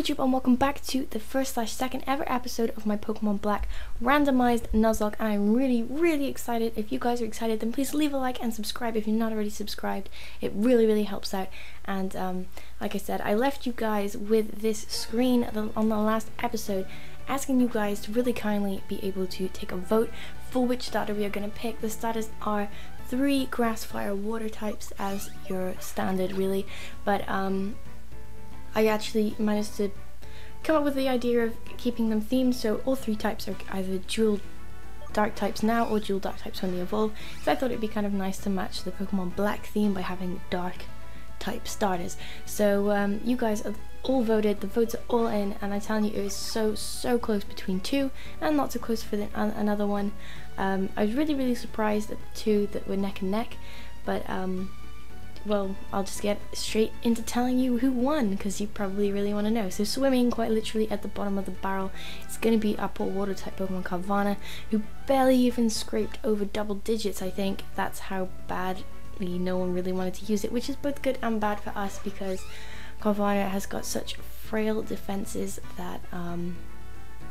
YouTube and welcome back to the first slash second ever episode of my Pokemon Black randomized Nuzlocke and I'm really really excited. If you guys are excited then please leave a like and subscribe if you're not already subscribed. It really really helps out and um, like I said I left you guys with this screen on the last episode asking you guys to really kindly be able to take a vote for which starter we are going to pick. The starters are three grass, fire, water types as your standard really but um, I actually managed to come up with the idea of keeping them themed so all three types are either dual dark types now or dual dark types when they evolve. So I thought it'd be kind of nice to match the Pokemon Black theme by having dark type starters. So um, you guys all voted the votes are all in and I'm telling you it was so so close between two and not so close for the, uh, another one. Um, I was really really surprised at the two that were neck and neck but um, well, I'll just get straight into telling you who won because you probably really want to know. So swimming quite literally at the bottom of the barrel, it's going to be our poor water type Pokemon Carvanha, who barely even scraped over double digits, I think. That's how badly no one really wanted to use it, which is both good and bad for us because Carvanha has got such frail defenses that um,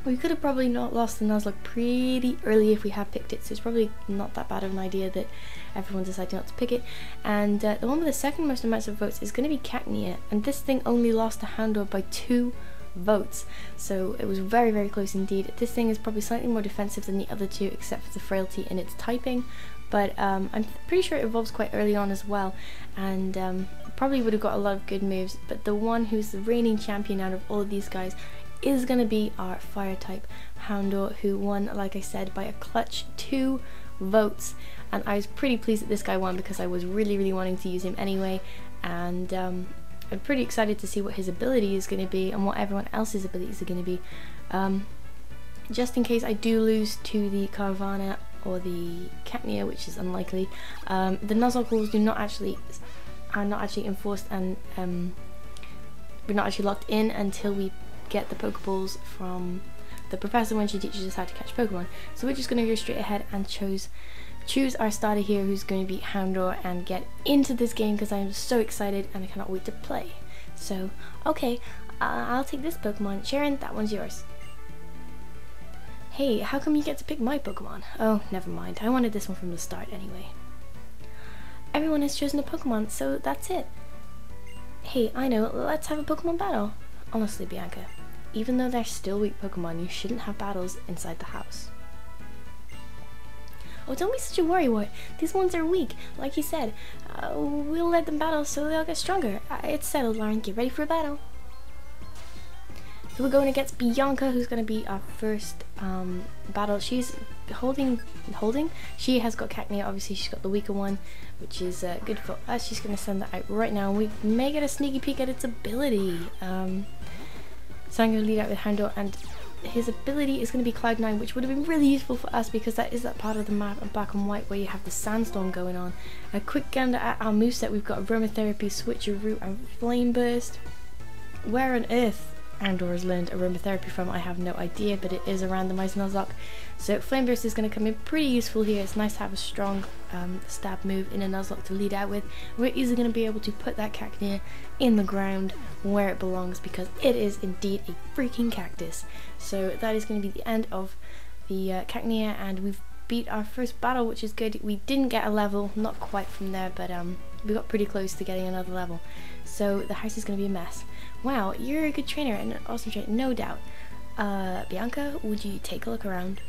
we could have probably not lost the Nuzlocke pretty early if we had picked it, so it's probably not that bad of an idea that everyone decided not to pick it. And uh, the one with the second most amounts of votes is going to be Cacnea, and this thing only lost to Houndour by two votes, so it was very very close indeed. This thing is probably slightly more defensive than the other two except for the frailty in its typing, but um, I'm pretty sure it evolves quite early on as well, and um, probably would have got a lot of good moves, but the one who's the reigning champion out of all of these guys is going to be our fire type Houndour who won like I said by a clutch two votes. And I was pretty pleased that this guy won because I was really really wanting to use him anyway. And um, I'm pretty excited to see what his ability is going to be and what everyone else's abilities are going to be. Um, just in case I do lose to the Carvanha or the Cacnea which is unlikely um, the Nuzlocke do not actually are not actually enforced and um, we're not actually locked in until we get the Pokeballs from the professor when she teaches us how to catch Pokemon. So we're just going to go straight ahead and choose choose our starter here who's going to be Houndour and get into this game because I'm so excited and I cannot wait to play. So, okay, uh, I'll take this Pokemon. Cheren, that one's yours. Hey, how come you get to pick my Pokemon? Oh, never mind. I wanted this one from the start anyway. Everyone has chosen a Pokemon, so that's it. Hey, I know, let's have a Pokemon battle. Honestly, Bianca, even though they're still weak Pokemon, you shouldn't have battles inside the house. Oh, don't be such a worrywart. These ones are weak. Like you said, uh, we'll let them battle so they'll get stronger. Uh, it's settled, Lauren. Get ready for a battle. So we're going against Bianca, who's going to be our first um, battle. She's holding, holding. She has got Cacnea. Obviously, she's got the weaker one, which is uh, good for us. She's going to send that out right now. and We may get a sneaky peek at its ability. Um, so I'm going to lead out with Houndour and his ability is going to be Cloud9 which would have been really useful for us because that is that part of the map in black and white where you have the sandstorm going on. A quick gander at our moveset we've got Aromatherapy, Switcheroo and Flame Burst. Where on earth Houndour has learned aromatherapy from, I have no idea, but it is a randomized Nuzlocke. So Flame Burst is going to come in pretty useful here. It's nice to have a strong um, stab move in a Nuzlocke to lead out with. We're easily going to be able to put that Cacnea in the ground where it belongs because it is indeed a freaking cactus. So that is going to be the end of the uh, Cacnea and we've beat our first battle which is good. We didn't get a level, not quite from there, but um, we got pretty close to getting another level. So the house is going to be a mess. Wow, you're a good trainer and an awesome trainer, no doubt. Uh, Bianca, would you take a look around?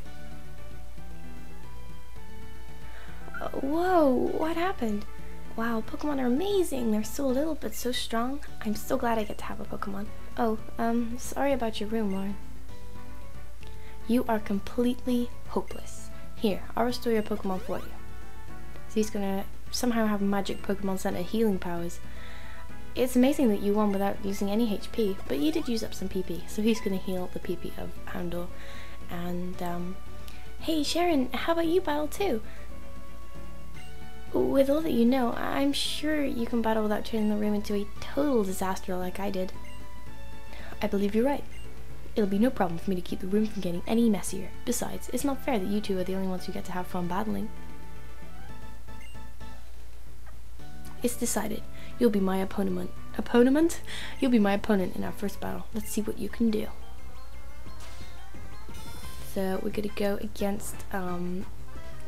Uh, whoa, what happened? Wow, Pokemon are amazing. They're so little but so strong. I'm so glad I get to have a Pokemon. Oh, um, sorry about your room, Lauren. You are completely hopeless. Here, I'll restore your Pokemon for you. So he's gonna somehow have magic Pokemon Center healing powers. It's amazing that you won without using any HP, but you did use up some PP, so he's going to heal the PP of Houndour. And, um, hey Cheren, how about you battle too? With all that you know, I'm sure you can battle without turning the room into a total disaster like I did. I believe you're right. It'll be no problem for me to keep the room from getting any messier. Besides, it's not fair that you two are the only ones who get to have fun battling. It's decided. You'll be my opponent opponent. You'll be my opponent in our first battle. Let's see what you can do. So we're gonna go against um,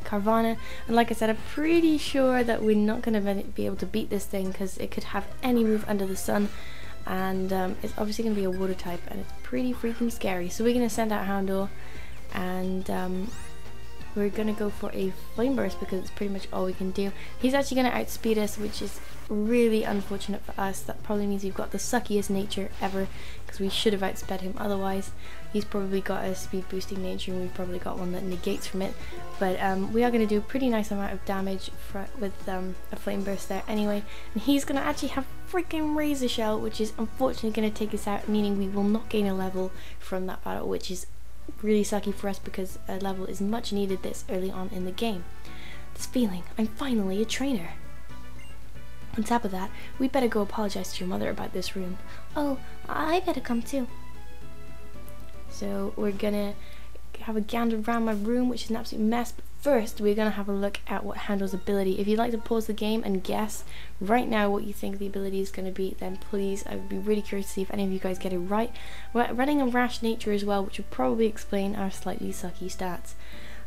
Carvanha, and like I said, I'm pretty sure that we're not gonna be able to beat this thing because it could have any move under the sun, and um, it's obviously gonna be a water type, and it's pretty freaking scary. So we're gonna send out Houndour, and um, we're gonna go for a flame burst because it's pretty much all we can do. He's actually gonna outspeed us, which is really unfortunate for us. That probably means we've got the suckiest nature ever because we should have outsped him otherwise. He's probably got a speed boosting nature and we've probably got one that negates from it. But um, we are going to do a pretty nice amount of damage for, with um, a flame burst there anyway. And he's going to actually have freaking razor shell which is unfortunately going to take us out meaning we will not gain a level from that battle which is really sucky for us because a level is much needed this early on in the game. This feeling, I'm finally a trainer. On top of that, we better go apologize to your mother about this room. Oh, I better come too. So we're gonna have a gander around my room, which is an absolute mess. But first, we're gonna have a look at what Houndour's ability. If you'd like to pause the game and guess right now what you think the ability is gonna be, then please, I would be really curious to see if any of you guys get it right. We're running a rash nature as well, which would probably explain our slightly sucky stats.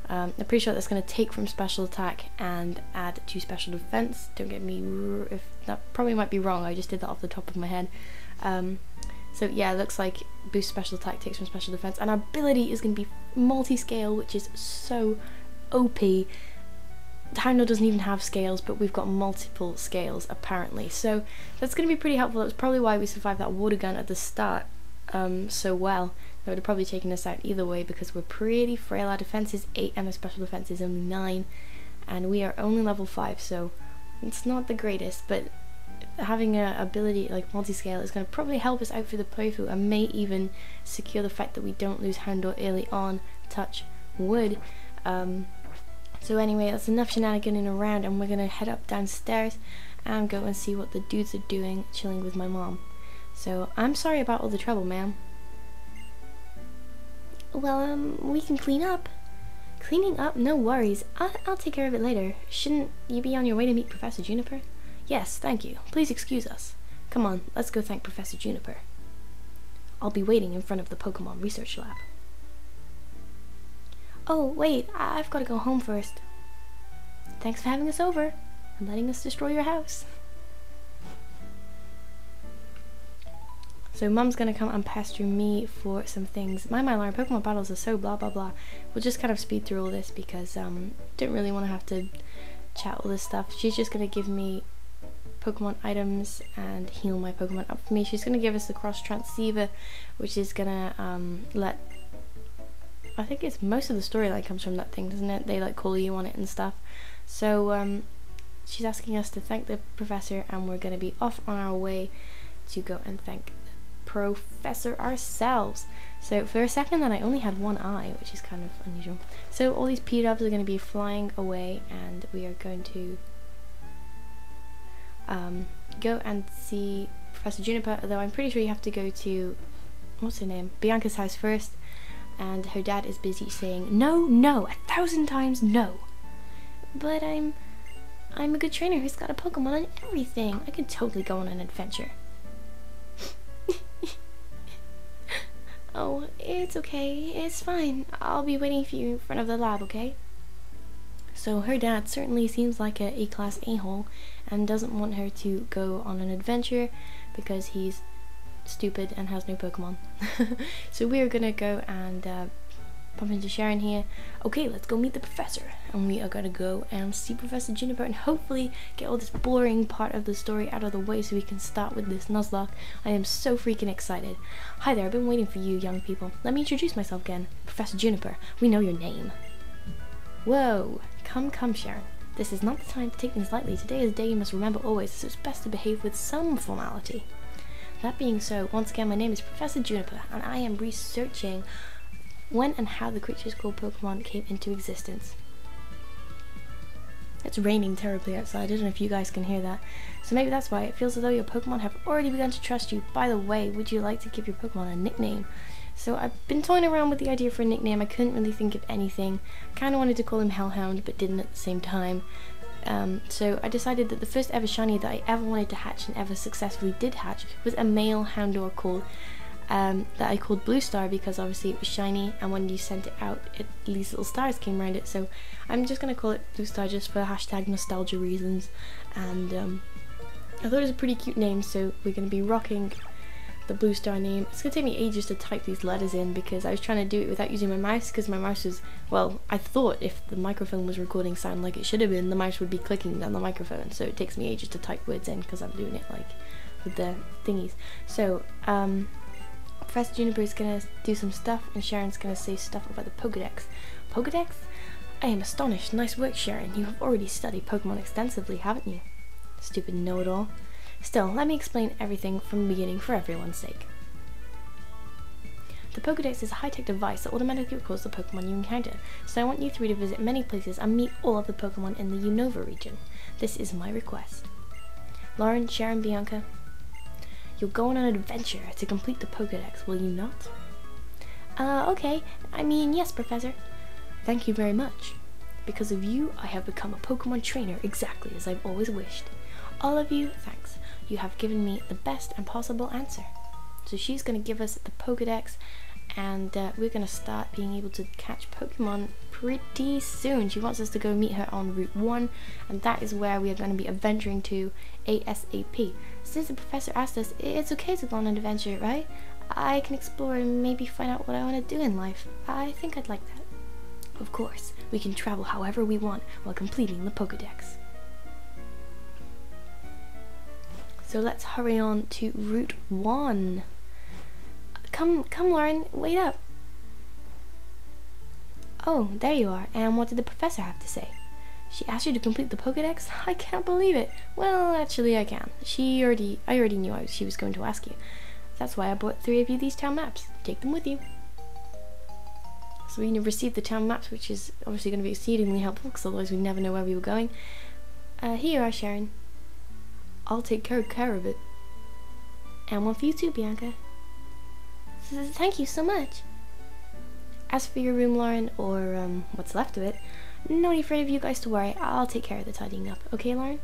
Um, I'm pretty sure that's going to take from special attack and add to special defense. Don't get me if that probably might be wrong. I just did that off the top of my head. Um, so yeah, it looks like boost special attack takes from special defense, and our ability is going to be multi-scale, which is so OP. Houndour doesn't even have scales, but we've got multiple scales apparently. So that's going to be pretty helpful. That's probably why we survived that water gun at the start um, so well. That would have probably taken us out either way because we're pretty frail. Our defense is 8 and our special defense is only 9. And we are only level 5, so it's not the greatest, but having a ability like multi-scale is going to probably help us out for the playthrough and may even secure the fact that we don't lose Houndour early on. Touch wood. Um, so anyway, that's enough shenaniganing around and we're going to head up downstairs and go and see what the dudes are doing chilling with my mom. So I'm sorry about all the trouble, ma'am. Well, um, we can clean up. Cleaning up? No worries. I'll, I'll take care of it later. Shouldn't you be on your way to meet Professor Juniper? Yes, thank you. Please excuse us. Come on, let's go thank Professor Juniper. I'll be waiting in front of the Pokemon Research Lab. Oh, wait, I I've got to go home first. Thanks for having us over and letting us destroy your house. So mum's gonna come and pester me for some things. My my Pokemon battles are so blah blah blah. We'll just kind of speed through all this because um don't really want to have to chat all this stuff. She's just gonna give me Pokemon items and heal my Pokemon up for me. She's gonna give us the cross transceiver, which is gonna um let I think it's most of the storyline comes from that thing, doesn't it? They like call you on it and stuff. So um she's asking us to thank the professor and we're gonna be off on our way to go and thank professor ourselves. So for a second then I only had one eye, which is kind of unusual. So all these P-dubs are going to be flying away and we are going to um, go and see Professor Juniper, although I'm pretty sure you have to go to, what's her name, Bianca's house first, and her dad is busy saying, no, no, a thousand times no. But I'm, I'm a good trainer who's got a Pokemon and everything. I could totally go on an adventure. Oh, it's okay. It's fine. I'll be waiting for you in front of the lab, okay? So her dad certainly seems like a A-class a-hole and doesn't want her to go on an adventure because he's stupid and has no Pokemon. so we're gonna go and uh, bump into Cheren here. Okay, let's go meet the professor. And we are gonna go and see Professor Juniper and hopefully get all this boring part of the story out of the way so we can start with this Nuzlocke. I am so freaking excited. Hi there, I've been waiting for you young people. Let me introduce myself again. Professor Juniper, we know your name. Whoa, come come Cheren. This is not the time to take things lightly. Today is a day you must remember always, so it's best to behave with some formality. That being so, once again, my name is Professor Juniper, and I am researching when and how the creatures called Pokemon came into existence. It's raining terribly outside, I don't know if you guys can hear that. So maybe that's why it feels as though your Pokemon have already begun to trust you. By the way, would you like to give your Pokemon a nickname? So I've been toying around with the idea for a nickname, I couldn't really think of anything. Kinda wanted to call him Hellhound, but didn't at the same time. Um, so I decided that the first ever shiny that I ever wanted to hatch and ever successfully did hatch was a male Houndour called um, that I called Blue Star because obviously it was shiny and when you sent it out it, these little stars came around it so I'm just gonna call it Blue Star just for hashtag nostalgia reasons and um, I thought it was a pretty cute name so we're gonna be rocking the Blue Star name. It's gonna take me ages to type these letters in because I was trying to do it without using my mouse because my mouse was, well, I thought if the microphone was recording sound like it should have been, the mouse would be clicking down the microphone. So it takes me ages to type words in because I'm doing it like with the thingies. So, um, Professor Juniper is gonna do some stuff and Cheren's gonna say stuff about the Pokedex. Pokedex? I am astonished. Nice work, Cheren. You have already studied Pokemon extensively, haven't you? Stupid know-it-all. Still, let me explain everything from the beginning for everyone's sake. The Pokedex is a high-tech device that automatically records the Pokemon you encounter, so I want you three to visit many places and meet all of the Pokemon in the Unova region. This is my request. Lauren, Cheren, Bianca, you'll go on an adventure to complete the Pokedex, will you not? Uh, okay. I mean, yes, Professor. Thank you very much. Because of you, I have become a Pokemon trainer exactly as I've always wished. All of you, thanks. You have given me the best and possible answer. So she's going to give us the Pokedex and uh, we're going to start being able to catch Pokemon pretty soon. She wants us to go meet her on Route 1 and that is where we are going to be adventuring to ASAP. Since the professor asked us, it's okay to go on an adventure, right? I can explore and maybe find out what I want to do in life. I think I'd like that. Of course, we can travel however we want while completing the Pokedex. So let's hurry on to Route 1. Come, come Lauren, wait up. Oh, there you are. And what did the professor have to say? She asked you to complete the Pokedex? I can't believe it. Well, actually I can. She already, I already knew I was, she was going to ask you. That's why I bought three of you these town maps. Take them with you. So we received the town maps, which is obviously going to be exceedingly helpful, because otherwise we never know where we were going. Uh, here you are, Cheren. I'll take care, care of it. And one for you too, Bianca. Thank you so much. As for your room, Lauren, or um, what's left of it, no need for any of you guys to worry. I'll take care of the tidying up. Okay, Lauren?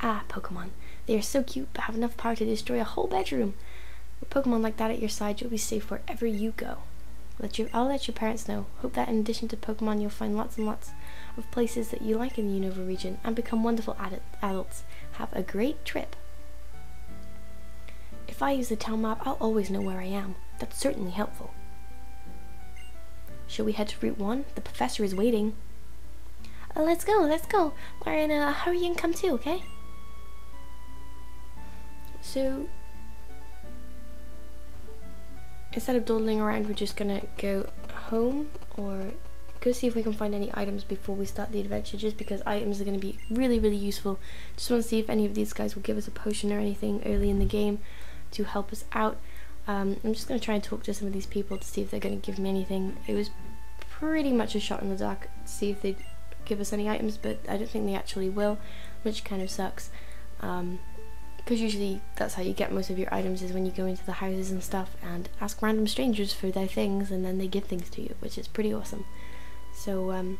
Ah, Pokemon. They are so cute, but have enough power to destroy a whole bedroom. With Pokemon like that at your side, you'll be safe wherever you go. Let I'll let your parents know. Hope that in addition to Pokemon, you'll find lots and lots of places that you like in the Unova region and become wonderful adults. Have a great trip. If I use the town map, I'll always know where I am. That's certainly helpful. Shall we head to Route 1? The professor is waiting. Uh, let's go, let's go. Lauren, uh, hurry and come too, okay? So, instead of dawdling around, we're just gonna go home or go see if we can find any items before we start the adventure just because items are going to be really really useful just want to see if any of these guys will give us a potion or anything early in the game to help us out um, I'm just going to try and talk to some of these people to see if they're going to give me anything it was pretty much a shot in the dark to see if they'd give us any items but I don't think they actually will which kind of sucks um, because usually that's how you get most of your items is when you go into the houses and stuff and ask random strangers for their things and then they give things to you which is pretty awesome so um,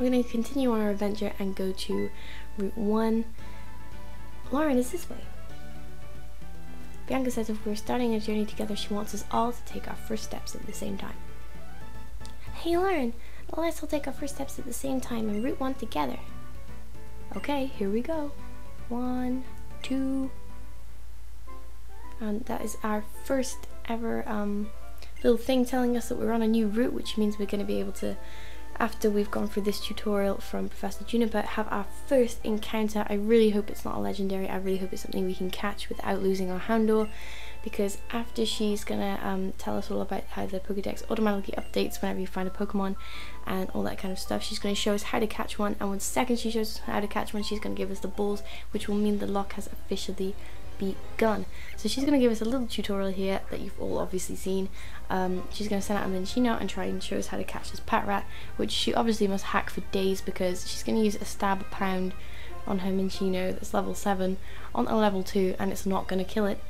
we're going to continue on our adventure and go to Route 1. Lauren is this way. Bianca says if we're starting a journey together, she wants us all to take our first steps at the same time. Hey Lauren, let's all take our first steps at the same time and Route 1 together. Okay, here we go. One, two, and that is our first ever um, little thing telling us that we're on a new route, which means we're going to be able to after we've gone through this tutorial from Professor Juniper, have our first encounter. I really hope it's not a legendary, I really hope it's something we can catch without losing our Houndour, because after she's gonna um, tell us all about how the Pokedex automatically updates whenever you find a Pokemon and all that kind of stuff, she's gonna show us how to catch one, and when second she shows us how to catch one, she's gonna give us the balls, which will mean the lock has officially begun. So she's going to give us a little tutorial here that you've all obviously seen. Um, she's going to send out a Minccino and try and show us how to catch this Patrat, which she obviously must hack for days because she's going to use a stab pound on her Minccino that's level 7 on a level 2 and it's not going to kill it.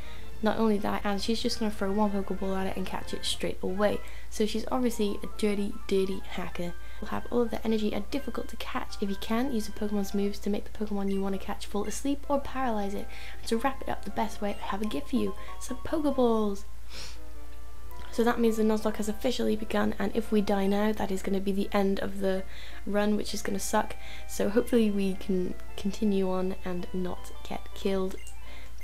Not only that, and she's just going to throw one Pokeball at it and catch it straight away. So she's obviously a dirty, dirty hacker will have all of the energy are difficult to catch. If you can, use the Pokemon's moves to make the Pokemon you want to catch fall asleep or paralyze it. And to wrap it up the best way, I have a gift for you. Some Pokeballs! So that means the Nuzlocke has officially begun, and if we die now, that is going to be the end of the run, which is going to suck. So hopefully we can continue on and not get killed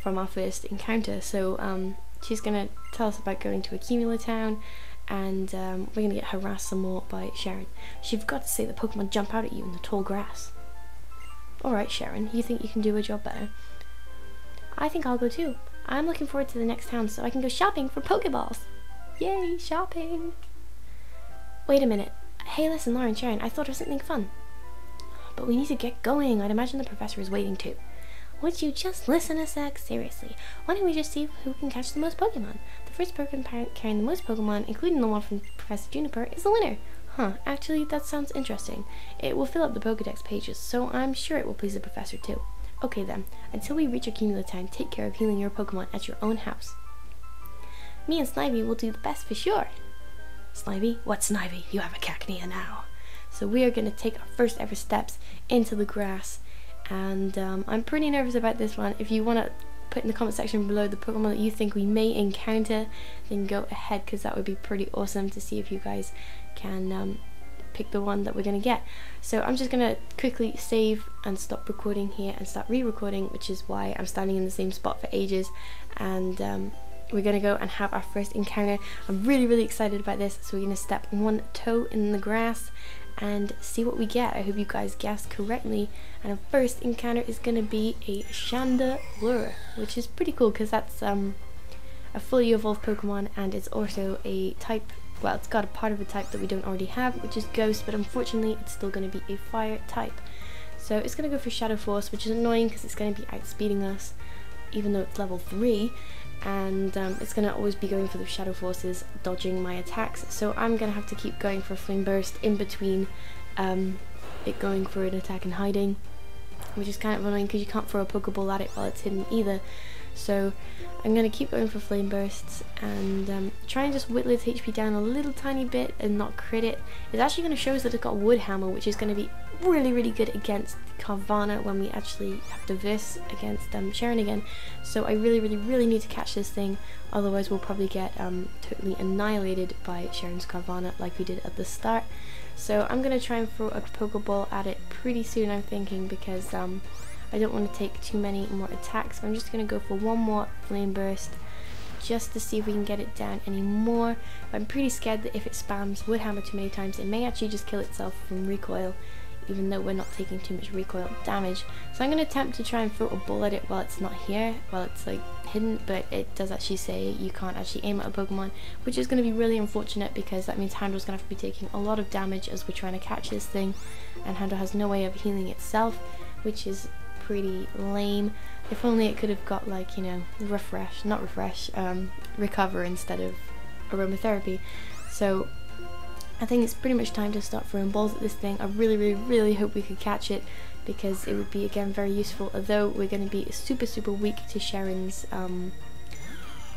from our first encounter. So um, she's going to tell us about going to Accumula Town, and um, we're to get harassed some more by Cheren. She forgot to say the Pokemon jump out at you in the tall grass. Alright, Cheren, you think you can do a job better? I think I'll go too. I'm looking forward to the next town so I can go shopping for Pokeballs. Yay, shopping! Wait a minute. Hey, listen, Lauren, Cheren, I thought of something fun. But we need to get going. I'd imagine the professor is waiting too. Would you just listen a sec? Seriously, why don't we just see who can catch the most Pokemon? First Pokemon carrying the most Pokemon, including the one from Professor Juniper, is the winner. Huh, actually, that sounds interesting. It will fill up the Pokedex pages, so I'm sure it will please the professor too. Okay then, until we reach Accumula Town, take care of healing your Pokemon at your own house. Me and Snivy will do the best for sure. Snivy? What Snivy? You have a Cacnea now. So we are going to take our first ever steps into the grass. And um, I'm pretty nervous about this one. If you want to put in the comment section below the Pokemon that you think we may encounter, then go ahead because that would be pretty awesome to see if you guys can um, pick the one that we're going to get. So I'm just going to quickly save and stop recording here and start re-recording, which is why I'm standing in the same spot for ages. And um, we're gonna go and have our first encounter. I'm really, really excited about this. So we're gonna step one toe in the grass and see what we get. I hope you guys guessed correctly. And our first encounter is gonna be a Chandelure, which is pretty cool because that's um, a fully evolved Pokemon and it's also a type well it's got a part of a type that we don't already have which is ghost but unfortunately it's still going to be a fire type. So it's going to go for shadow force which is annoying because it's going to be outspeeding us even though it's level 3 and um, it's going to always be going for the shadow forces dodging my attacks. So I'm going to have to keep going for a flame burst in between um, it going for an attack and hiding which is kind of annoying because you can't throw a pokeball at it while it's hidden either so I'm going to keep going for flame bursts and um, try and just whittle its HP down a little tiny bit and not crit it. It's actually going to show us that it's got wood hammer which is going to be really really good against Carvanha when we actually have to verse against um, Cheren again. So I really really really need to catch this thing otherwise we'll probably get um, totally annihilated by Cheren's Carvanha like we did at the start. So I'm going to try and throw a Pokeball at it pretty soon I'm thinking because um, I don't want to take too many more attacks. I'm just going to go for one more Flame Burst just to see if we can get it down anymore. I'm pretty scared that if it spams Wood Hammer too many times, it may actually just kill itself from recoil, even though we're not taking too much recoil damage. So I'm going to attempt to try and throw a ball at it while it's not here, while it's like hidden, but it does actually say you can't actually aim at a Pokemon, which is going to be really unfortunate because that means Houndour's going to have to be taking a lot of damage as we're trying to catch this thing, and Houndour has no way of healing itself, which is pretty lame. If only it could have got like, you know, refresh, not refresh, um, recover instead of aromatherapy. So I think it's pretty much time to start throwing balls at this thing. I really, really, really hope we could catch it because it would be, again, very useful. Although we're going to be super, super weak to Cheren's um,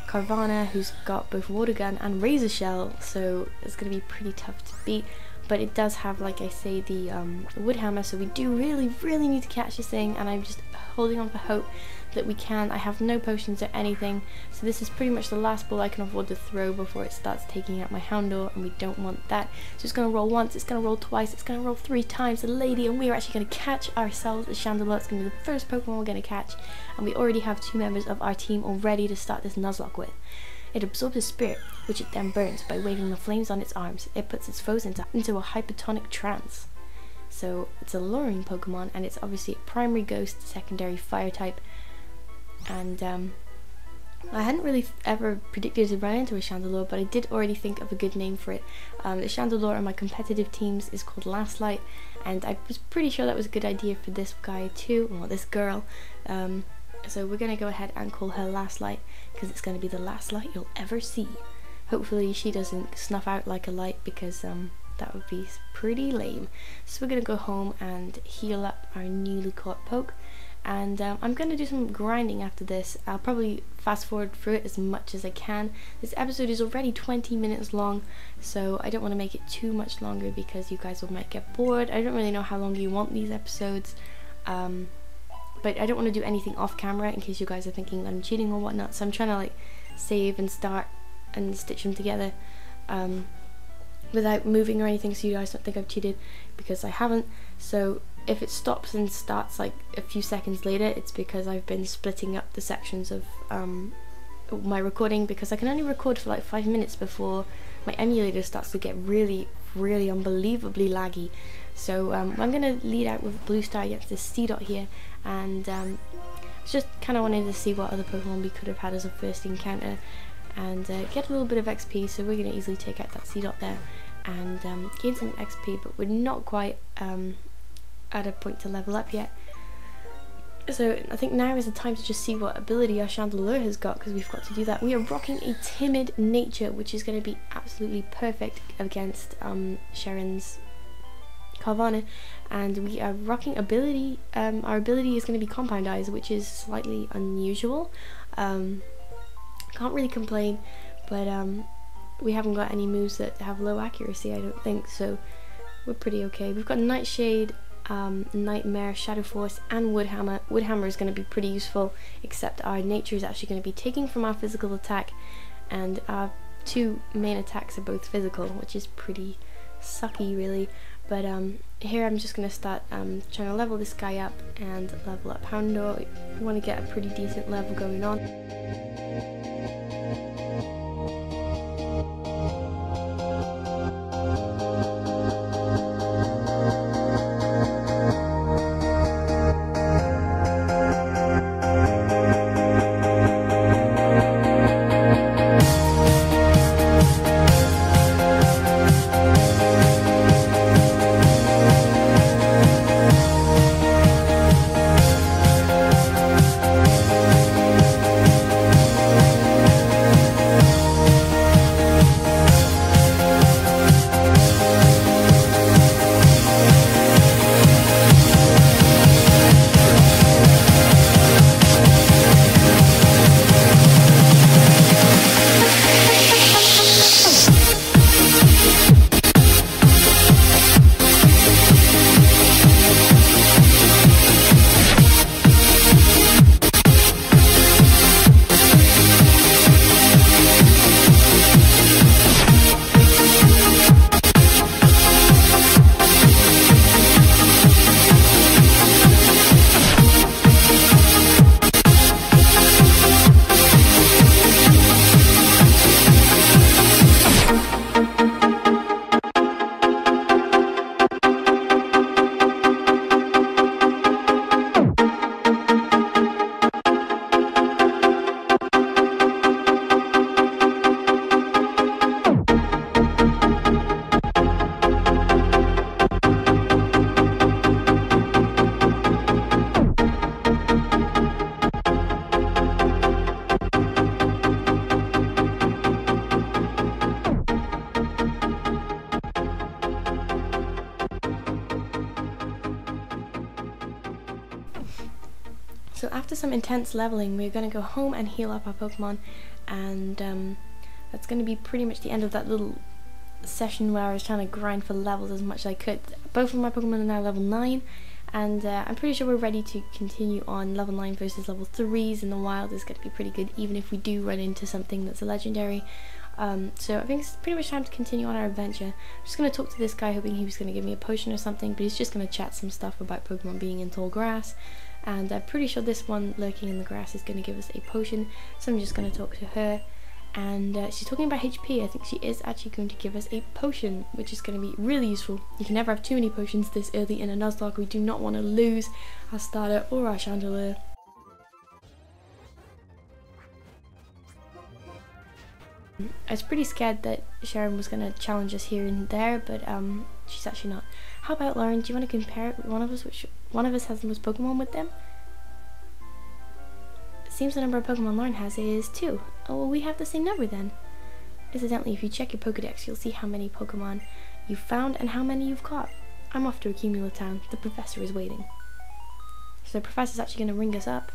Carvanha, who's got both Water Gun and Razor Shell, so it's going to be pretty tough to beat but it does have, like I say, the um, wood hammer, so we do really, really need to catch this thing, and I'm just holding on for hope that we can. I have no potions or anything, so this is pretty much the last ball I can afford to throw before it starts taking out my Houndour, and we don't want that. So it's going to roll once, it's going to roll twice, it's going to roll three times, the lady, and we are actually going to catch ourselves a Chandelure. It's going to be the first Pokemon we're going to catch, and we already have two members of our team already to start this Nuzlocke with. It absorbs a spirit, which it then burns by waving the flames on its arms. It puts its foes into, into a hypotonic trance. So it's a luring Pokemon, and it's obviously a primary ghost, secondary fire type. And um, I hadn't really ever predicted to run into a Chandelure, but I did already think of a good name for it. Um, the Chandelure on my competitive teams is called Last Light, and I was pretty sure that was a good idea for this guy too, well, this girl. Um, so we're going to go ahead and call her Last Light because it's going to be the last light you'll ever see. Hopefully she doesn't snuff out like a light because um, that would be pretty lame. So we're going to go home and heal up our newly caught poke and um, I'm to do some grinding after this. I'll probably fast forward through it as much as I can. This episode is already 20 minutes long, so I don't want to make it too much longer because you guys will might get bored. I don't really know how long you want these episodes, um, but I don't want to do anything off camera in case you guys are thinking I'm cheating or whatnot, so I'm trying to like save and start and stitch them together. Um, without moving or anything so you guys don't think I've cheated because I haven't so if it stops and starts like a few seconds later it's because I've been splitting up the sections of um, my recording because I can only record for like five minutes before my emulator starts to get really really unbelievably laggy. So um, I'm going to lead out with blue star against this Seedot here and um, just kind of wanted to see what other Pokemon we could have had as a first encounter and uh, get a little bit of XP so we're going to easily take out that Seedot there and um, gain some XP but we're not quite um, at a point to level up yet. So I think now is the time to just see what ability our Chandelure has got because we've got to do that. We are rocking a timid nature which is going to be absolutely perfect against um, Cheren's Carvanha and we are rocking ability, um, our ability is going to be Compound Eyes which is slightly unusual. Um, can't really complain but um, we haven't got any moves that have low accuracy, I don't think, so we're pretty okay. We've got Nightshade, um, Nightmare, Shadow Force, and Woodhammer. Woodhammer is going to be pretty useful, except our nature is actually going to be taking from our physical attack, and our two main attacks are both physical, which is pretty sucky, really. But um, here I'm just going to start um, trying to level this guy up and level up Houndour. We want to get a pretty decent level going on. Intense leveling, we're going to go home and heal up our Pokemon, and um, that's going to be pretty much the end of that little session where I was trying to grind for levels as much as I could. Both of my Pokemon are now level 9, and uh, I'm pretty sure we're ready to continue on level 9 versus level 3s in the wild is going to be pretty good, even if we do run into something that's a legendary. Um, so I think it's pretty much time to continue on our adventure. I'm just going to talk to this guy hoping he was going to give me a potion or something, but he's just going to chat some stuff about Pokemon being in tall grass and I'm pretty sure this one lurking in the grass is going to give us a potion so I'm just going to talk to her. And uh, she's talking about HP I think she is actually going to give us a potion which is going to be really useful. You can never have too many potions this early in a Nuzlocke. We do not want to lose our starter or our chandelier. I was pretty scared that Cheren was going to challenge us here and there, but um, she's actually not. How about Lauren? Do you want to compare one of us? Which one of us has the most Pokemon with them? Seems the number of Pokemon Lauren has is two. Oh, well, we have the same number then. Incidentally, if you check your Pokedex, you'll see how many Pokemon you've found and how many you've caught. I'm off to Accumula Town. The professor is waiting. So the professor's actually going to ring us up.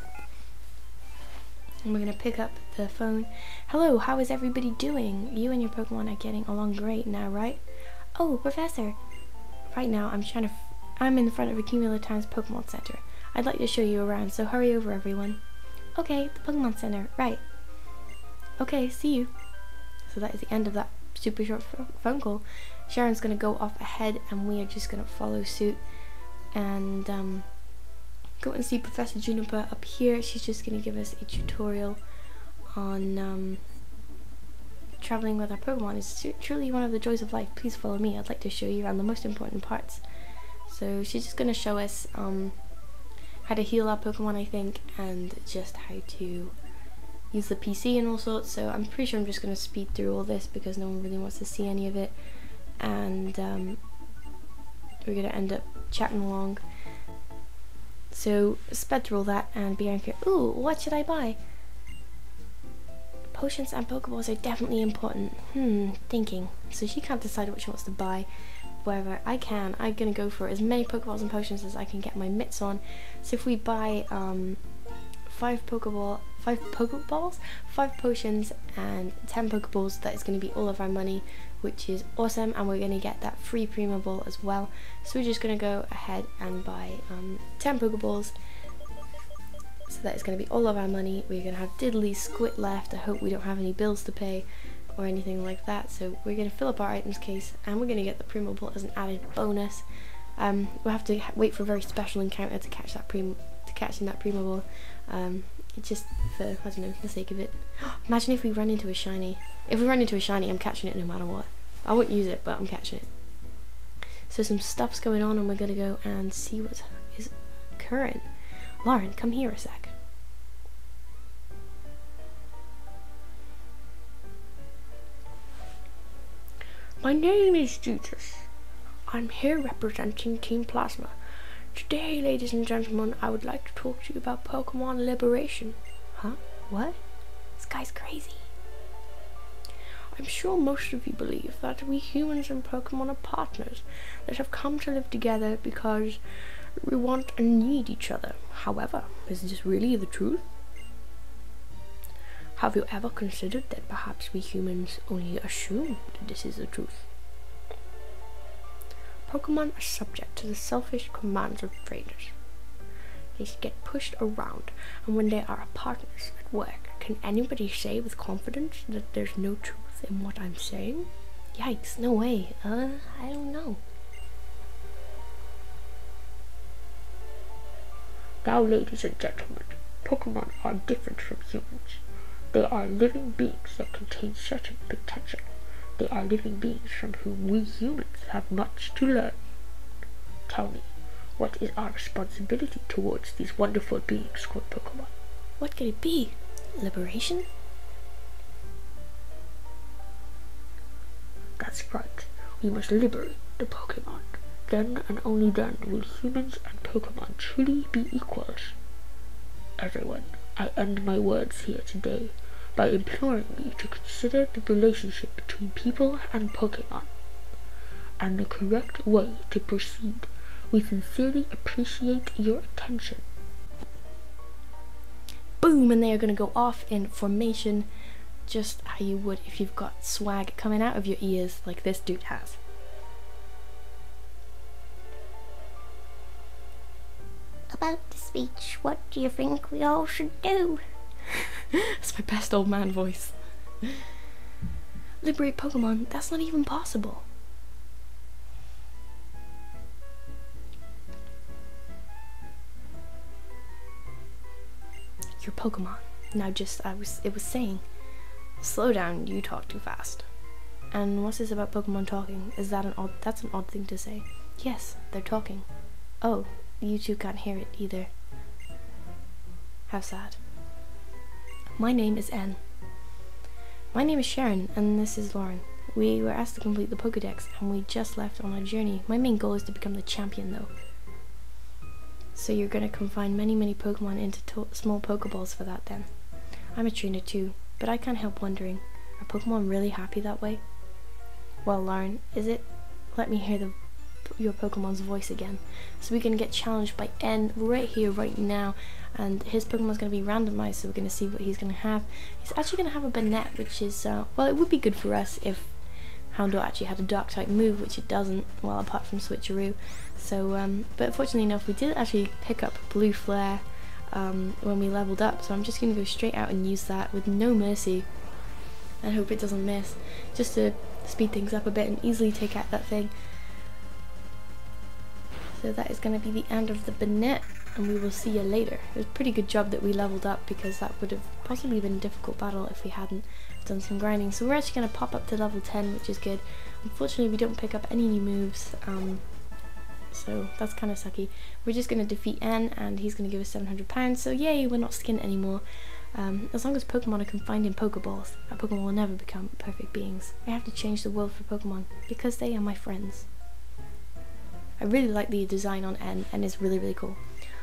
And we're going to pick up the phone. Hello, how is everybody doing? You and your Pokemon are getting along great now, right? Oh, Professor. Right now, I'm trying to... I'm in front of Accumula Town's Pokemon Center. I'd like to show you around, so hurry over, everyone. Okay, the Pokemon Center, right. Okay, see you. So that is the end of that super short phone call. Cheren's to go off ahead, and we are just to follow suit. And, um go and see Professor Juniper up here. She's just to give us a tutorial on um, traveling with our Pokemon. is truly one of the joys of life. Please follow me. I'd like to show you around the most important parts. So she's just going to show us um, how to heal our Pokemon, I think, and just how to use the PC and all sorts. So I'm pretty sure I'm just going to speed through all this because no one really wants to see any of it. And um, we're going to end up chatting along. So sped through all that and Bianca, ooh, what should I buy? Potions and Pokeballs are definitely important. Hmm, thinking. So she can't decide what she wants to buy. Wherever I can, I'm gonna go for as many Pokeballs and potions as I can get my mitts on. So if we buy um, five Pokeball, five Pokeballs, five potions, and ten Pokeballs, that is gonna be all of our money which is awesome and we're going to get that free Premier Ball as well. So we're just to go ahead and buy um, 10 Pokeballs. So that is going to be all of our money. We're going to have diddly squit left. I hope we don't have any bills to pay or anything like that. So we're going to fill up our items case and we're going to get the Premier Ball as an added bonus. Um, we'll have to wait for a very special encounter to catch that Premier, to catch in that Premier Ball. Um, just for, I don't know, the sake of it. Imagine if we run into a shiny. If we run into a shiny, I'm catching it no matter what. I won't use it, but I'm catching it. So some stuff's going on and we're going to go and see what is occurring. Lauren, come here a sec. My name is Ghetsis. I'm here representing Team Plasma. Today, ladies and gentlemen, I would like to talk to you about Pokemon Liberation. Huh? What? This guy's crazy. I'm sure most of you believe that we humans and Pokemon are partners that have come to live together because we want and need each other. However, is this really the truth? Have you ever considered that perhaps we humans only assume that this is the truth? Pokemon are subject to the selfish commands of trainers. They get pushed around, and when they are partners at work, can anybody say with confidence that there's no truth in what I'm saying? Yikes, no way. Uh, I don't know. Now, ladies and gentlemen, Pokemon are different from humans. They are living beings that contain certain potential. They are living beings from whom we humans have much to learn. Tell me, what is our responsibility towards these wonderful beings called Pokemon? What could it be? Liberation? That's right. We must liberate the Pokemon. Then and only then will humans and Pokemon truly be equals. Everyone, I end my words here today by imploring you to consider the relationship between people and Pokemon and the correct way to proceed. We sincerely appreciate your attention. Boom, and they are going to go off in formation just how you would if you've got swag coming out of your ears like this dude has. About the speech, what do you think we all should do? That's my best old man voice. Liberate Pokemon, that's not even possible. Your Pokemon. Now just I was it was saying Slow down, you talk too fast. And what's this about Pokemon talking? Is that an odd that's an odd thing to say? Yes, they're talking. Oh, you two can't hear it either. How sad. My name is N. My name is Cheren, and this is Lauren. We were asked to complete the Pokedex, and we just left on our journey. My main goal is to become the champion, though. So you're gonna confine many, many Pokemon into small Pokeballs for that, then. I'm a trainer too, but I can't help wondering, are Pokemon really happy that way? Well, Lauren, is it? Let me hear the your Pokemon's voice again. So we can get challenged by N right here, right now. And his Pokemon's going to be randomized, so we're going to see what he's going to have. He's actually going to have a Banette, which is, uh, well, it would be good for us if Houndour actually had a dark type move, which it doesn't, well, apart from Switcheroo. So, um, but fortunately enough, we did actually pick up Blue Flare um, when we leveled up, so I'm just going to go straight out and use that with no mercy. I hope it doesn't miss, just to speed things up a bit and easily take out that thing. So that is going to be the end of the Banette, and we will see you later. It was a pretty good job that we leveled up because that would have possibly been a difficult battle if we hadn't done some grinding. So we're actually going to pop up to level 10, which is good. Unfortunately, we don't pick up any new moves, um, so that's kind of sucky. We're just going to defeat N, and he's going to give us 700 pounds. So yay, we're not skinned anymore. Um, as long as Pokemon are confined in Pokeballs, our Pokemon will never become perfect beings. I have to change the world for Pokemon because they are my friends. I really like the design on N, and it's really, really cool.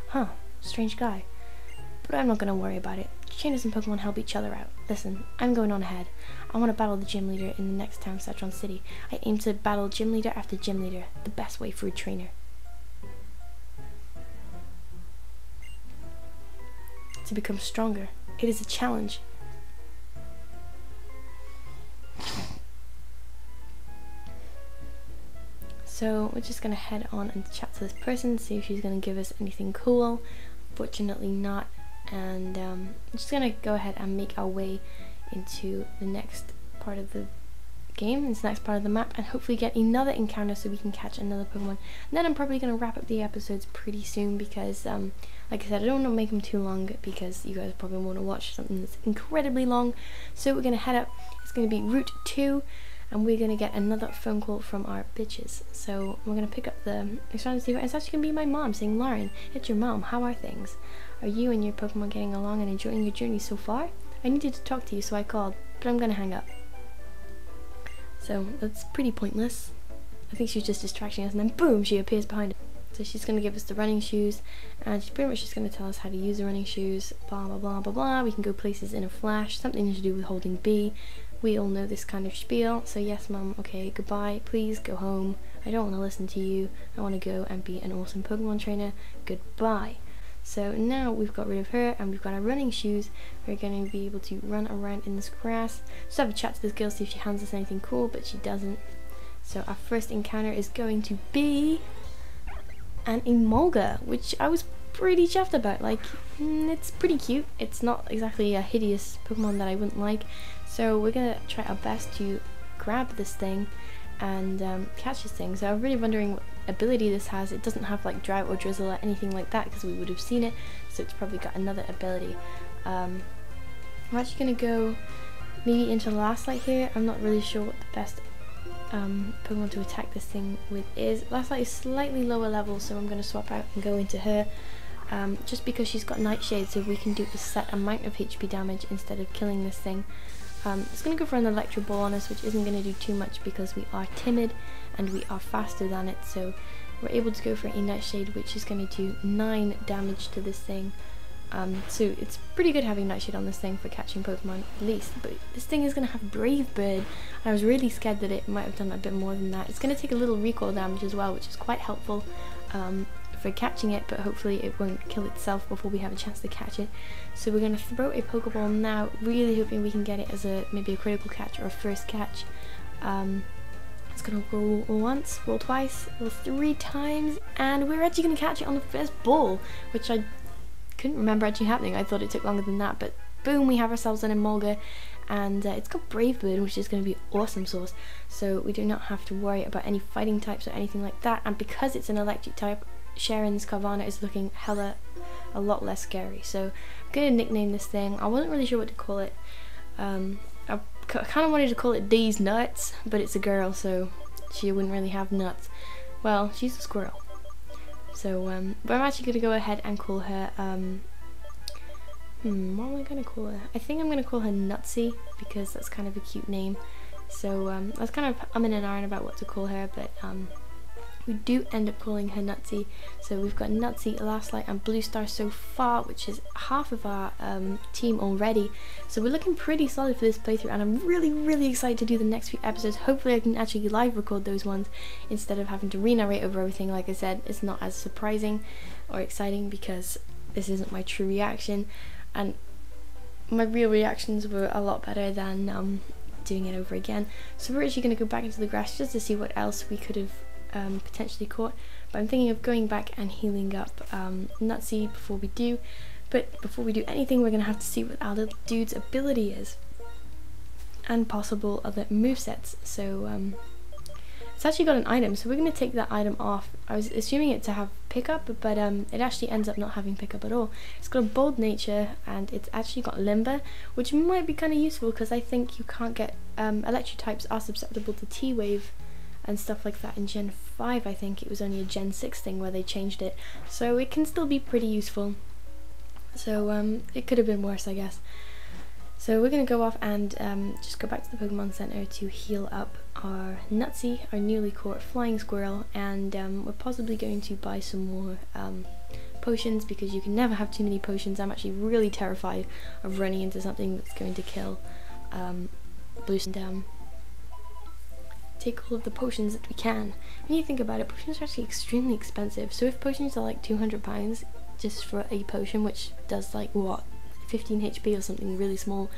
Huh, strange guy. But I'm not to worry about it. Trainers and Pokemon help each other out. Listen, I'm going on ahead. I want to battle the gym leader in the next town, Striaton City. I aim to battle gym leader after gym leader, the best way for a trainer. To become stronger. It is a challenge. So we're just gonna head on and chat to this person, see if she's gonna give us anything cool. Fortunately not, and um, I'm just gonna go ahead and make our way into the next part of the game, this next part of the map, and hopefully get another encounter so we can catch another Pokemon. And then I'm probably gonna wrap up the episodes pretty soon because, um, like I said, I don't want to make them too long because you guys probably want to watch something that's incredibly long. So we're gonna head up. It's gonna be Route Two and we're gonna get another phone call from our bitches. So we're gonna pick up the it's actually gonna be my mom saying, Lauren, it's your mom, how are things? Are you and your Pokemon getting along and enjoying your journey so far? I needed to talk to you so I called, but I'm gonna hang up. So that's pretty pointless. I think she's just distracting us and then boom she appears behind us. So she's going to give us the running shoes and she's pretty much just going to tell us how to use the running shoes, blah blah blah blah blah. We can go places in a flash, something to do with holding B. We all know this kind of spiel, so yes mum, okay, goodbye, please go home. I don't want to listen to you. I want to go and be an awesome Pokemon trainer. Goodbye. So now we've got rid of her and we've got our running shoes. We're going to be able to run around in this grass. Just have a chat to this girl, see if she hands us anything cool, but she doesn't. So our first encounter is going to be an Emolga, which I was pretty chuffed about. Like, mm, it's pretty cute. It's not exactly a hideous Pokemon that I wouldn't like. So we're gonna try our best to grab this thing and um, catch this thing. So I'm really wondering what ability this has. It doesn't have like Drought or Drizzle or anything like that because we would have seen it. So it's probably got another ability. Um, I'm actually gonna go maybe into the Last Light here. I'm not really sure what the best um, Pokemon to attack this thing with is. Last Light is slightly lower level, so I'm to swap out and go into her. Um, just because she's got Nightshade, so we can do a set amount of HP damage instead of killing this thing. Um, it's going to go for an Electro Ball on us, which isn't going to do too much because we are timid and we are faster than it. So we're able to go for a Nightshade, which is going to do 9 damage to this thing. Um, so it's pretty good having Nightshade on this thing for catching Pokemon at least. But this thing is going to have Brave Bird. I was really scared that it might have done a bit more than that. It's going to take a little recoil damage as well, which is quite helpful. Um, for catching it, but hopefully it won't kill itself before we have a chance to catch it. So we're going to throw a Pokeball now, really hoping we can get it as a maybe a critical catch or a first catch. Um, it's going to roll once, roll twice, roll three times, and we're actually going to catch it on the first ball, which I couldn't remember actually happening. I thought it took longer than that, but boom, we have ourselves an Emolga, and uh, it's got Brave Bird, which is going to be awesome source. So we do not have to worry about any fighting types or anything like that, and because it's an electric type, Cheren's Carvanha is looking hella a lot less scary. So I'm gonna nickname this thing. I wasn't really sure what to call it. Um, I kind of wanted to call it D's Nuts, but it's a girl, so she wouldn't really have nuts. Well, she's a squirrel. So, um, but I'm actually gonna go ahead and call her. Um, hmm, what am I gonna call her? I think I'm gonna call her Nutsy because that's kind of a cute name. So um, I was kind of umming and ahhing about what to call her, but um, we do end up calling her Nutsy. So we've got Nutsy, Last Light and Blue Star so far, which is half of our um, team already. So we're looking pretty solid for this playthrough and I'm really, really excited to do the next few episodes. Hopefully I can actually live record those ones instead of having to re-narrate over everything. Like I said, it's not as surprising or exciting because this isn't my true reaction and my real reactions were a lot better than um, doing it over again. So we're actually going to go back into the grass just to see what else we could have um, potentially caught. But I'm thinking of going back and healing up um, Nutsy before we do. But before we do anything, we're going to have to see what our little dude's ability is. And possible other movesets. So um, it's actually got an item, so we're going to take that item off. I was assuming it to have pickup, but um, it actually ends up not having pickup at all. It's got a bold nature, and it's actually got limber, which might be kind of useful because I think you can't get um, electric types are susceptible to T-wave and stuff like that in Gen 5 I think. It was only a Gen 6 thing where they changed it. So it can still be pretty useful. So um, it could have been worse I guess. So we're going to go off and um, just go back to the Pokemon Center to heal up our Nutsy, our newly caught flying squirrel, and um, we're possibly going to buy some more um, potions because you can never have too many potions. I'm actually really terrified of running into something that's going to kill um, Blues and take all of the potions that we can. When you think about it, potions are actually extremely expensive. So if potions are like 200 pounds just for a potion, which does like what 15 HP or something really small,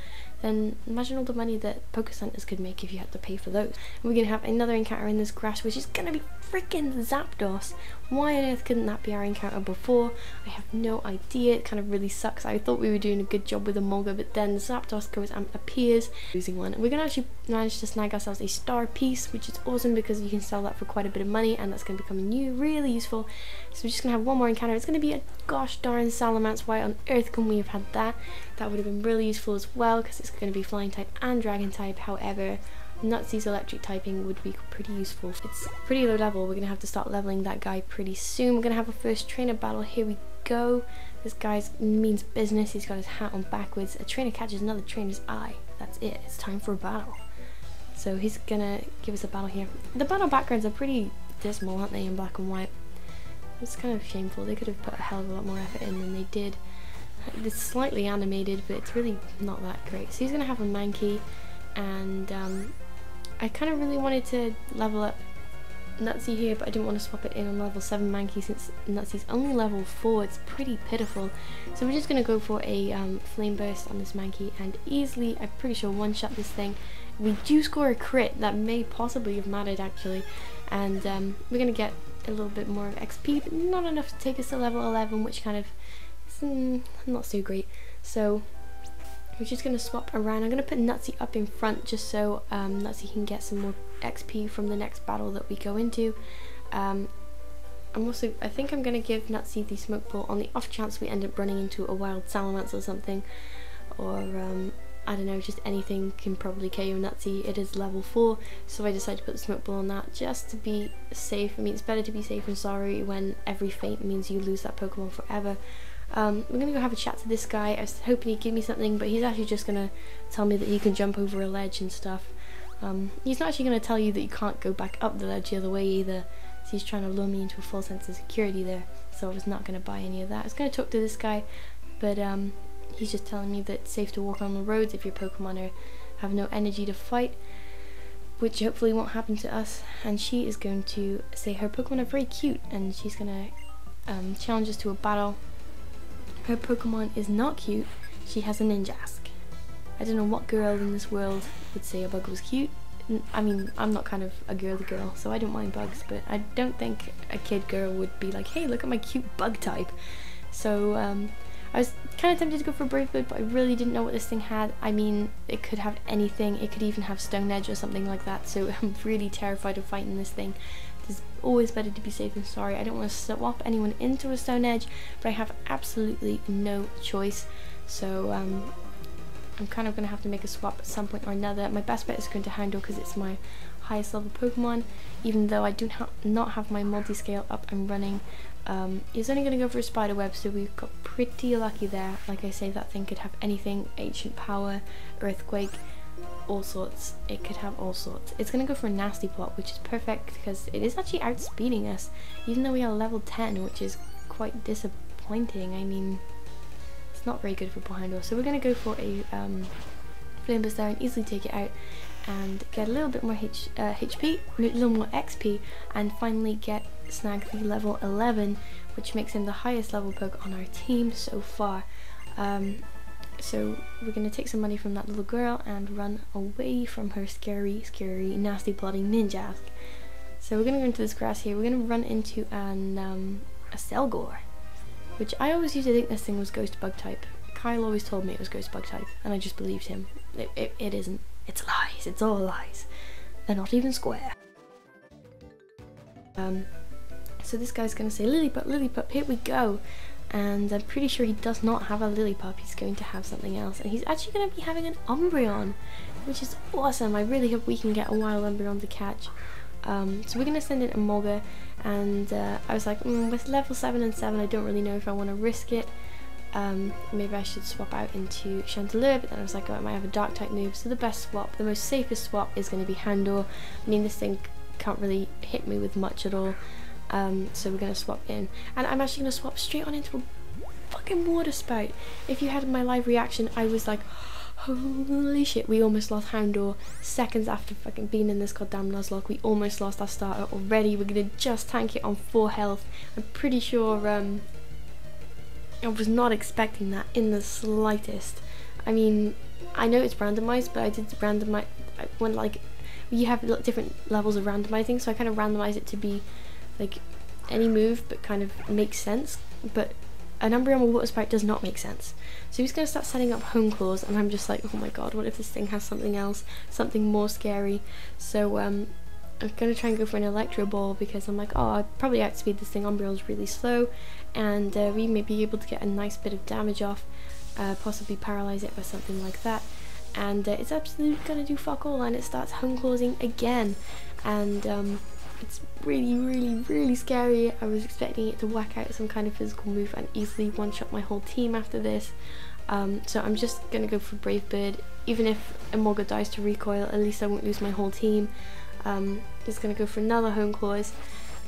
then imagine all the money that Poker Centers could make if you had to pay for those. And we're to have another encounter in this grass, which is to be freaking Zapdos. Why on earth couldn't that be our encounter before? I have no idea. It kind of really sucks. I thought we were doing a good job with the Emolga, but then Zapdos goes and appears, losing one. We're to actually manage to snag ourselves a star piece, which is awesome because you can sell that for quite a bit of money, and that's to become a new, really useful. So we're just to have one more encounter. It's to be a gosh darn Salamence. Why on earth couldn't we have had that? That would have been really useful as well because it's to be flying type and dragon type. However, Nutsy's electric typing would be pretty useful. It's pretty low level. We're to have to start leveling that guy pretty soon. We're to have a first trainer battle. Here we go. This guy means business. He's got his hat on backwards. A trainer catches another trainer's eye. That's it. It's time for a battle. So he's to give us a battle here. The battle backgrounds are pretty dismal, aren't they, in black and white? It's kind of shameful. They could have put a hell of a lot more effort in than they did. It's slightly animated, but it's really not that great. So he's to have a Mankey, and um, I kind of really wanted to level up Nutsy here, but I didn't want to swap it in on level 7 Mankey since Nutsy's only level 4. It's pretty pitiful. So we're just going to go for a um, Flame Burst on this Mankey and easily, I'm pretty sure, one-shot this thing. We do score a crit, that may possibly have mattered actually, and um, we're going to get a little bit more of XP, but not enough to take us to level 11, which kind of is mm, not so great. So we're just going to swap around. I'm going to put Nutsy up in front just so um, Nutsy can get some more XP from the next battle that we go into. Um, I'm also, I think I'm going to give Nutsy the smoke ball on the off chance we end up running into a wild Salamence or something. Or, um, I don't know, just anything can probably KO Nutsy. It is level 4, so I decided to put the smoke ball on that just to be safe. I mean, it's better to be safe than sorry when every faint means you lose that Pokemon forever. Um, we're to go have a chat to this guy. I was hoping he'd give me something, but he's actually just going to tell me that he can jump over a ledge and stuff. Um, he's not actually going to tell you that you can't go back up the ledge the other way either. So he's trying to lure me into a false sense of security there. So I was not going to buy any of that. I was going to talk to this guy, but um, he's just telling me that it's safe to walk on the roads if your Pokemon are, have no energy to fight. Which hopefully won't happen to us. And she is going to say her Pokemon are very cute, and she's going to um, challenge us to a battle her Pokemon is not cute, she has a Ninjask. I don't know what girl in this world would say a bug was cute. I mean, I'm not kind of a girly girl, so I don't mind bugs, but I don't think a kid girl would be like, hey, look at my cute bug type. So, um, I was kind of tempted to go for Brave Bird, but I really didn't know what this thing had. I mean, it could have anything. It could even have Stone Edge or something like that, so I'm really terrified of fighting this thing. It's always better to be safe than sorry. I don't want to swap anyone into a Stone Edge, but I have absolutely no choice. So um, I'm kind of going to have to make a swap at some point or another. My best bet is going to Houndour because it's my highest level Pokemon, even though I do ha not have my multi-scale up and running. Um, he's only going to go for a spider web, so we've got pretty lucky there. Like I say, that thing could have anything, ancient power, earthquake, all sorts. It could have all sorts. It's gonna go for a nasty plot, which is perfect because it is actually outspeeding us, even though we are level 10, which is quite disappointing. I mean, it's not very good for Behind So we're gonna go for a um, Flame Burst there and easily take it out and get a little bit more H, uh, HP, a little more XP, and finally get snag the level 11, which makes him the highest level bug on our team so far. Um, so we're gonna take some money from that little girl and run away from her scary, scary, nasty, bloody ninja. So we're gonna go into this grass here. We're gonna run into an um, a Selgor, which I always used to think this thing was Ghost Bug type. Kyle always told me it was Ghost Bug type, and I just believed him. It, it, it isn't. It's lies. It's all lies. They're not even square. Um, so this guy's gonna say Lillipup, Lillipup, here we go. And I'm pretty sure he does not have a Lillipup, he's going to have something else. And he's actually gonna be having an Umbreon, which is awesome. I really hope we can get a wild Umbreon to catch. Um, so we're gonna send in a Emolga, and uh, I was like, mm, with level 7 and 7, I don't really know if I want to risk it. Um, maybe I should swap out into Chandelure, but then I was like, oh, I might have a dark type move, so the best swap, the most safest swap is going to be Houndour. I mean, this thing can't really hit me with much at all, um, so we're going to swap in. And I'm actually going to swap straight on into a fucking water spout. If you had my live reaction, I was like, holy shit, we almost lost Houndour seconds after fucking being in this goddamn Nuzlocke. We almost lost our starter already. We're going to just tank it on 4 health. I'm pretty sure um, I was not expecting that in the slightest. I mean, I know it's randomized, but I did randomize when like you have different levels of randomizing, so I kind of randomized it to be like any move, but kind of makes sense. But an Umbreon Water Spout does not make sense. So he's going to start setting up Hone Claws, and I'm just like, oh my god, what if this thing has something else, something more scary? So um, I'm going to try and go for an Electro Ball because I'm like, oh, I'd probably outspeed this thing. Umbreon's really slow, and uh, we may be able to get a nice bit of damage off, uh, possibly paralyze it or something like that. And uh, it's absolutely going to do fuck all, and it starts home closing again. And um, it's really, really, really scary. I was expecting it to whack out some kind of physical move and easily one-shot my whole team after this. Um, so I'm just going to go for Brave Bird. Even if Emolga dies to recoil, at least I won't lose my whole team. Um, just gonna go for another Hone claws.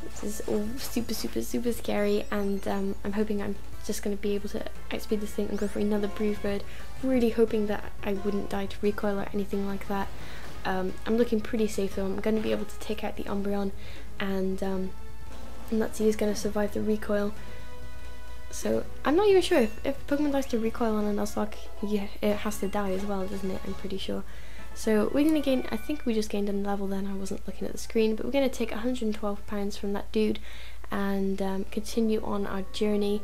This is all super, super, super scary, and um, I'm hoping I'm just gonna be able to outspeed this thing and go for another Brave Bird. Really hoping that I wouldn't die to recoil or anything like that. Um, I'm looking pretty safe though. I'm gonna be able to take out the Umbreon, and um, Nutsy is gonna survive the recoil. So I'm not even sure if, if Pokemon dies to recoil on a Nuzlocke, yeah, it has to die as well, doesn't it? I'm pretty sure. So we're going to gain, I think we just gained a level then, I wasn't looking at the screen, but we're going to take 112 pounds from that dude and um, continue on our journey.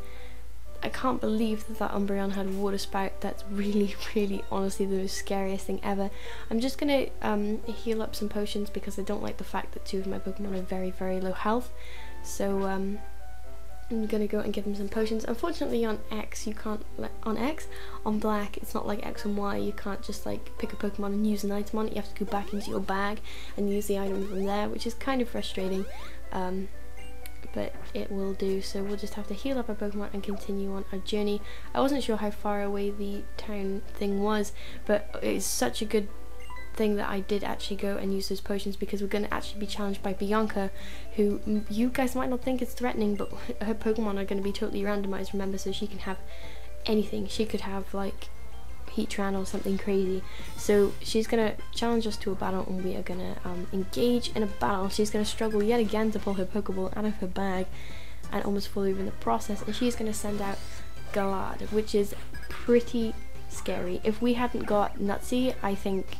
I can't believe that that Umbreon had water spout. That's really, really, honestly the scariest thing ever. I'm just to um, heal up some potions because I don't like the fact that two of my Pokemon are very, very low health. So um, I'm gonna go and give them some potions. Unfortunately on X you can't, on X, on Black it's not like X and Y, you can't just like pick a Pokemon and use an item on it, you have to go back into your bag and use the item from there, which is kind of frustrating, um, but it will do, so we'll just have to heal up our Pokemon and continue on our journey. I wasn't sure how far away the town thing was, but it's such a good thing that I did actually go and use those potions because we're going to actually be challenged by Bianca, who you guys might not think is threatening, but her Pokemon are going to be totally randomized, remember, so she can have anything. She could have, like, Heatran or something crazy. So she's to challenge us to a battle and we are to um, engage in a battle. She's to struggle yet again to pull her Pokeball out of her bag and almost fall over in the process. And she's to send out Gallade, which is pretty scary. If we hadn't got Nutsy, I think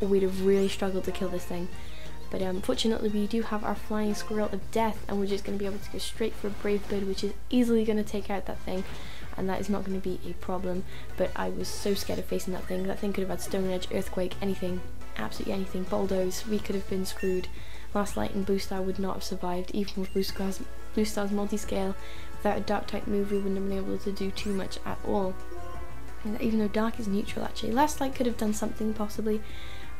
we'd have really struggled to kill this thing. But um, fortunately we do have our flying squirrel of death and we're just going to be able to go straight for a brave bird which is easily going to take out that thing and that is not going to be a problem but I was so scared of facing that thing. That thing could have had stone edge, earthquake, anything, absolutely anything, bulldoze, we could have been screwed. Last Light and Blue Star would not have survived even with Blue Star's, Boostar's multi-scale. Without a dark type move we wouldn't have been able to do too much at all. Even though dark is neutral actually. Last Light could have done something possibly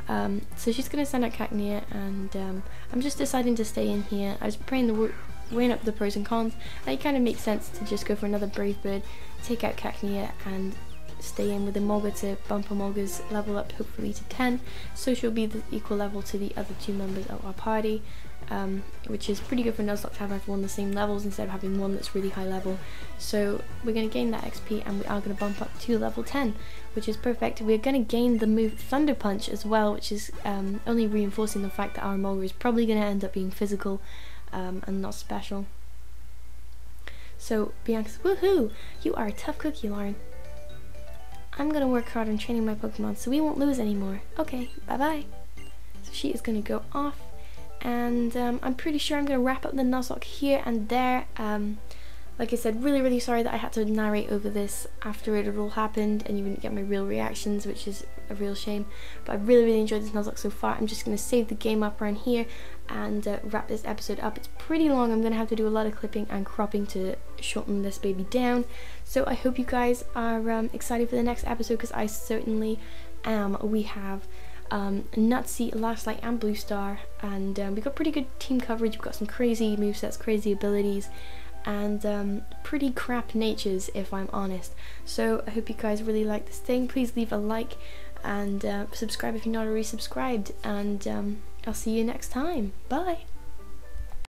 um, so she's going to send out Cacnea, and um, I'm just deciding to stay in here. I was praying the weighing up the pros and cons, it kind of makes sense to just go for another Brave Bird, take out Cacnea, and stay in with the Emolga to bump Emolga's level up hopefully to 10 so she'll be the equal level to the other two members of our party um, which is pretty good for Nuzlocke to have everyone the same levels instead of having one that's really high level. So we're going to gain that XP and we are going to bump up to level 10, which is perfect. We're going to gain the move Thunder Punch as well, which is um, only reinforcing the fact that our Emolga is probably going to end up being physical um, and not special. So Bianca's, woohoo! You are a tough cookie, Lauren. I'm to work hard on training my Pokemon so we won't lose anymore. Okay, bye-bye. So she is to go off and um, I'm pretty sure I'm to wrap up the Nuzlocke here and there. Um, like I said, really, really sorry that I had to narrate over this after it had all happened and you didn't get my real reactions, which is a real shame. But I really, really enjoyed this Nuzlocke so far. I'm just going to save the game up around here and uh, wrap this episode up. It's pretty long. I'm going to have to do a lot of clipping and cropping to shorten this baby down. So I hope you guys are um, excited for the next episode because I certainly am. We have um, Nutsy, Last Light, and Blue Star, and um, we got pretty good team coverage. We've got some crazy movesets, crazy abilities, and um, pretty crap natures, if I'm honest. So I hope you guys really like this thing. Please leave a like and uh, subscribe if you're not already subscribed, and um, I'll see you next time. Bye.